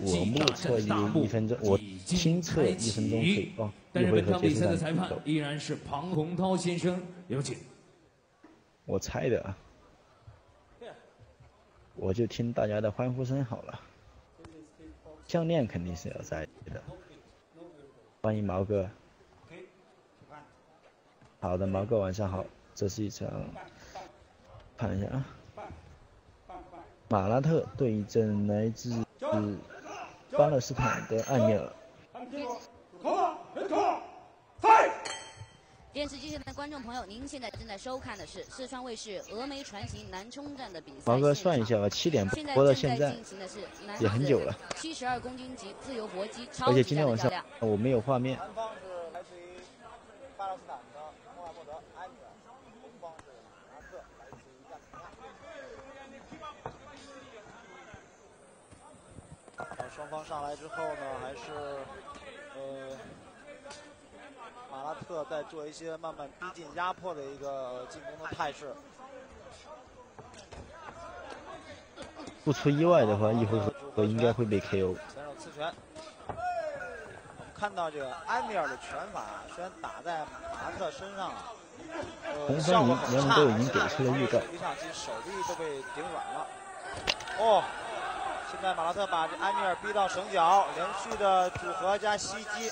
我目测一一分钟，我亲测一分钟可以哦。但是本场比赛的裁判依然是庞洪涛先生，有请。我猜的啊，我就听大家的欢呼声好了。项链肯定是要在的。欢迎毛哥。好的，毛哥晚上好。这是一场，看一下啊。马拉特对阵来自巴勒斯坦的艾米尔。电视机前的观众朋友，您现在正在收看的是四川卫视峨眉传奇南充站的比赛。毛哥算一下吧，七点播到现在也很久了。七十二公斤级自由搏击，而且今天晚上我没有画面。双方上来之后呢，还是呃马拉特在做一些慢慢逼近、压迫的一个进攻的态势。不出意外的话，一会儿应该会被 KO。前手看到这个安米尔的拳法虽然打在马拉特身上啊，呃，效果很差，都已经给出了预告。一上去手臂都被顶软了。哦。现在马拉特把这埃米尔逼到绳脚，连续的组合加袭击。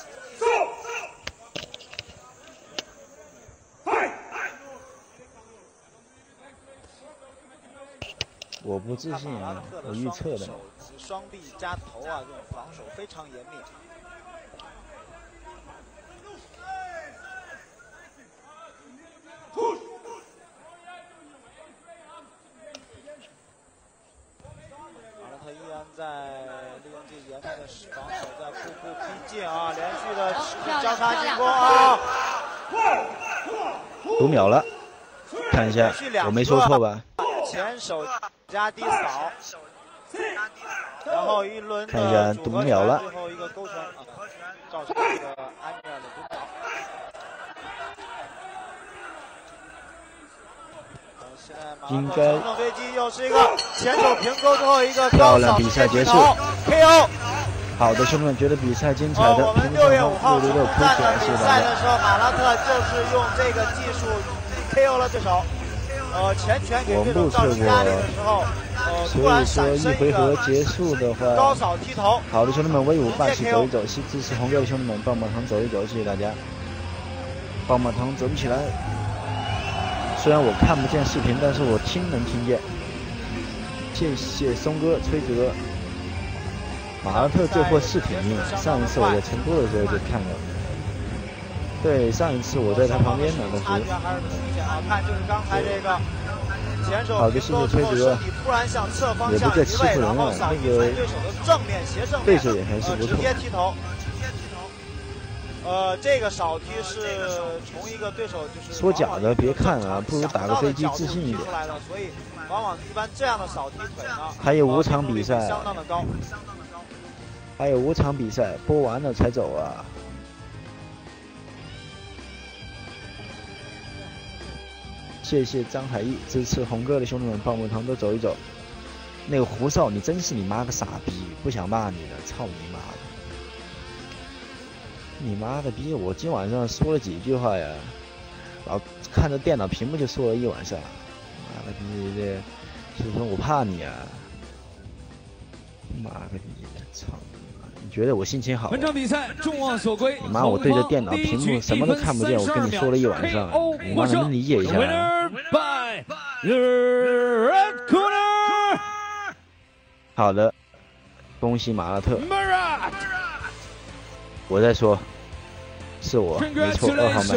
我不自信啊，我预测的。双臂加头啊，这种防守非常严密。在利用这严密的防守，在步步逼近交叉进攻啊！读秒了，看一下，我没说错吧？前手加低扫，然后一轮看一下读秒了。最后一个勾拳啊，造成这个安米尔的读秒。应该。飞机又是一个前手平勾最后一个漂亮，比赛结束。KO。好的，兄弟们，觉得比赛精彩的，我们六月五号六六六扣起来，比赛的时候，马拉特就是用这个技术 KO 了对手。呃，前拳给对手造成压力的时候，呃，突然闪身一个高扫踢头。好的，兄弟们，威武霸气走一走，支持红哥的兄弟们，棒棒糖走一走，谢谢大家。棒棒糖走起来。虽然我看不见视频，但是我听能听见。谢谢松哥、崔哲、马拉特这货视频，上一次我在成都的时候就看了。对，上一次我在他旁边呢，当时。好的，谢谢崔哲。也不叫欺负人啊，那个对手也还是不错。呃，这个扫踢是从一个对手就是说假的，别看啊，不如打个飞机自信一点。所以，往往一般这样的扫踢腿呢，还有五场比赛，相当的高。还有五场比赛，播完了才走啊。谢谢张海毅支持红哥的兄弟们，棒棒糖都走一走。那个胡少，你真是你妈个傻逼！不想骂你了，操你妈的！你妈的逼！我今晚上说了几句话呀？老看着电脑屏幕就说了一晚上。妈的逼的，是不是我怕你啊？妈个逼的，操！觉得我心情好？本场比赛众望所归。你妈！我对着电脑屏幕什么都看不见，我跟你说了一晚上，你妈能理解一下吗？好的，恭喜马拉特。我在说，是我没错，二号麦。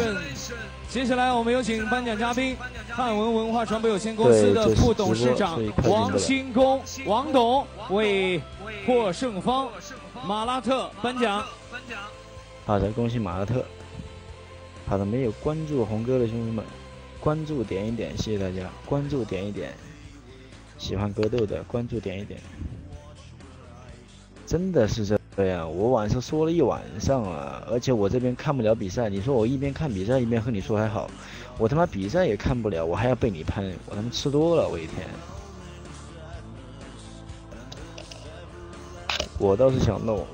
接下来我们有请颁奖嘉宾，汉文文化传播有限公司的副董事长王新功，王董为获胜方马拉特颁奖。好的，恭喜马拉特。好的，没有关注红哥的兄弟们，关注点一点，谢谢大家，关注点一点。喜欢格斗的关注点一点。真的是这。样，我晚上说了一晚上啊，而且我这边看不了比赛。你说我一边看比赛一边和你说还好，我他妈比赛也看不了，我还要被你喷，我他妈吃多了，我一天。我倒是想弄，